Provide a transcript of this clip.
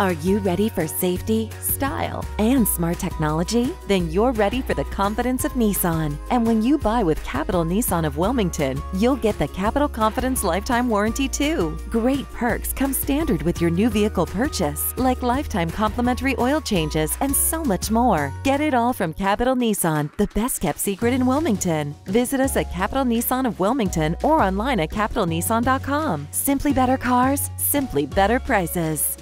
Are you ready for safety, style, and smart technology? Then you're ready for the confidence of Nissan. And when you buy with Capital Nissan of Wilmington, you'll get the Capital Confidence Lifetime Warranty too. Great perks come standard with your new vehicle purchase, like lifetime complimentary oil changes and so much more. Get it all from Capital Nissan, the best kept secret in Wilmington. Visit us at Capital Nissan of Wilmington or online at capitalnissan.com. Simply better cars, simply better prices.